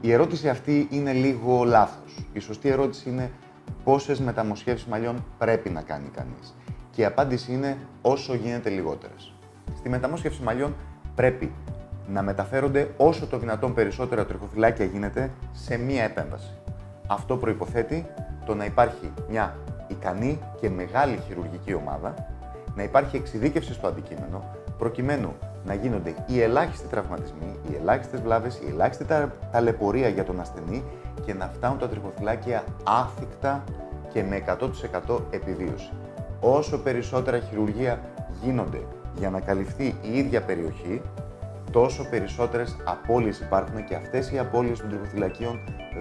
Η ερώτηση αυτή είναι λίγο λάθος. Η σωστή ερώτηση είναι πόσες μεταμοσχεύσεις μαλλιών πρέπει να κάνει κανείς. Και η απάντηση είναι όσο γίνεται λιγότερες. Στη μεταμόσχευση μαλλιών πρέπει να μεταφέρονται όσο το δυνατόν περισσότερα τριχοθυλάκια γίνεται σε μία επέμβαση. Αυτό προϋποθέτει το να υπάρχει μια ικανή και μεγάλη χειρουργική ομάδα, να υπάρχει εξειδίκευση στο αντικείμενο, προκειμένου να γίνονται οι ελάχιστοι τραυματισμοί, οι ελάχιστες βλάβες, η ελάχιστη ταλαιπωρία για τον ασθενή και να φτάνουν τα τριχοθυλάκια άθικτα και με 100% επιβίωση. Όσο περισσότερα χειρουργία γίνονται για να καλυφθεί η ίδια περιοχή, τόσο περισσότερες απώλειες υπάρχουν και αυτές οι απώλειες των τριχοθυλακίων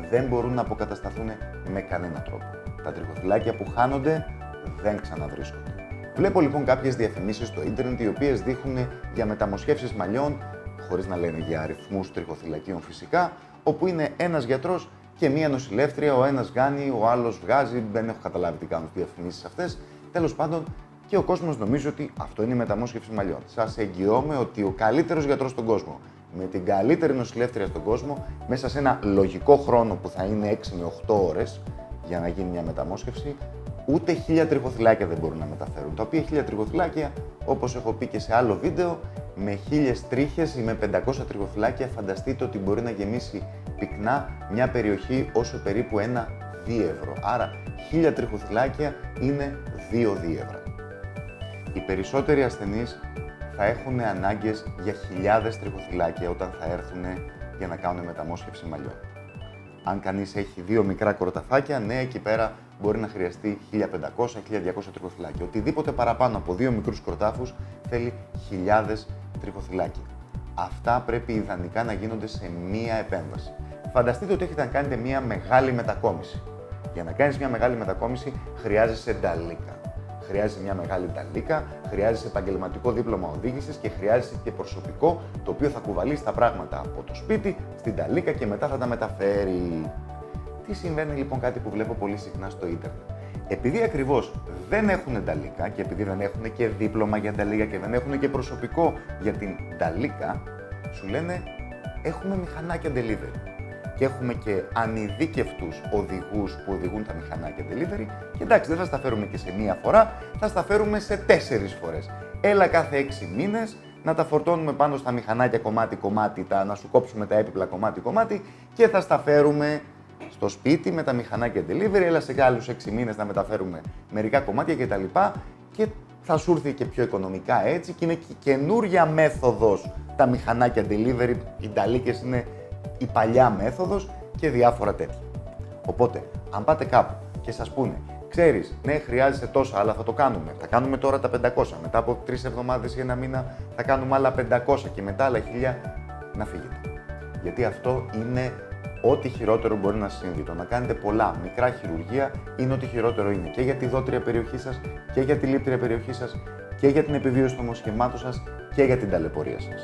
δεν μπορούν να αποκατασταθούν με κανένα τρόπο. Τα τριχοθυλάκια που χάνονται δεν ξαναβρίσκονται. Βλέπω λοιπόν κάποιες διαφημίσεις στο ίντερνετ οι οποίες δείχνουν για μεταμοσχεύσεις μαλλιών, χωρίς να λένε για αριθμούς τριχοθυλακίων φυσικά, όπου είναι ένας γιατρός και μία νοσηλεύτρια, ο ένας κάνει, ο άλλος βγάζει. Δεν έχω καταλάβει τι κάνουν τι διαφημίσεις αυτές. Τέλος πάντων, και ο κόσμος νομίζει ότι αυτό είναι η μεταμόσχευση μαλλιών. Σας εγγυώμαι ότι ο καλύτερος γιατρός στον κόσμο, με την καλύτερη νοσηλεύτρια στον κόσμο, μέσα σε ένα λογικό χρόνο που θα είναι 6 με 8 ώρες για να γίνει μια μεταμόσχευση, ούτε χίλια τριχοθυλάκια δεν μπορούν να μεταφέρουν. Τα οποία χίλια τριχοθυλάκια, όπως έχω πει και σε άλλο βίντεο, με χίλιες τρίχες ή με 500 τριχοθυλάκια, φανταστείτε ότι μπορεί να γεμίσει πυκνά μια περιοχή όσο περίπου ένα δίευρο. Άρα, χίλια τριχοθυλάκια είναι δύο δίευρα. Οι περισσότεροι ασθενείς θα έχουν ανάγκες για χιλιάδες τριχοθυλάκια όταν θα έρθουν για να κάνουν μεταμόσχευση μαλλιών. Αν κανείς έχει δύο μικρά κοροταφάκια, ναι, εκεί πέρα μπορεί να χρειαστεί 1500-1200 τριχοθυλάκια. Οτιδήποτε παραπάνω από δύο μικρούς κοροτάφους θέλει χιλιάδες τριχοθυλάκια. Αυτά πρέπει ιδανικά να γίνονται σε μία επέμβαση. Φανταστείτε ότι έχετε να κάνετε μία μεγάλη μετακόμιση. Για να κάνεις μία μεγάλη μετακόμιση χρειάζεσαι νταλίκα χρειάζεσαι μια μεγάλη ταλίκα, χρειάζεσαι επαγγελματικό δίπλωμα οδήγησης και χρειάζεσαι και προσωπικό το οποίο θα κουβαλήσει τα πράγματα από το σπίτι στην ταλίκα και μετά θα τα μεταφέρει. Τι συμβαίνει λοιπόν κάτι που βλέπω πολύ συχνά στο ίντερνετ; Επειδή ακριβώς δεν έχουν ταλίκα και επειδή δεν έχουν και δίπλωμα για ταλίκα και δεν έχουν και προσωπικό για την ταλίκα, σου λένε έχουμε μηχανάκια delivery και έχουμε και ανειδίκευτους οδηγούς που οδηγούν τα μηχανάκια delivery και εντάξει δεν θα στα φέρουμε και σε μία φορά, θα στα φέρουμε σε τέσσερις φορές. Έλα κάθε έξι μήνες να τα φορτώνουμε πάνω στα μηχανάκια κομμάτι-κομμάτι, να σου κόψουμε τα έπιπλα κομμάτι-κομμάτι και θα στα φέρουμε στο σπίτι με τα μηχανάκια delivery, έλα σε άλλους έξι μήνες να μεταφέρουμε μερικά κομμάτια κτλ. Και θα σου έρθει και πιο οικονομικά έτσι και είναι και καινούρια μέθοδος τα μηχανάκια delivery, οι νταλίκες είναι η παλιά μέθοδος και διάφορα τέτοια. Οπότε, αν πάτε κάπου και σας πούνε, ξέρεις, ναι, χρειάζεσαι τόσα, αλλά θα το κάνουμε. Θα κάνουμε τώρα τα 500. Μετά από τρεις εβδομάδες ή ένα μήνα θα κάνουμε άλλα 500 και μετά άλλα 1000 να φύγετε. Γιατί αυτό είναι ό,τι χειρότερο μπορεί να συμβεί. Το να κάνετε πολλά μικρά χειρουργία είναι ό,τι χειρότερο είναι και για τη δότρια περιοχή σας και για τη λίπτρια περιοχή σας και για την επιβίωση των μοσχημάτων σας και για την ταλαιπωρία σας.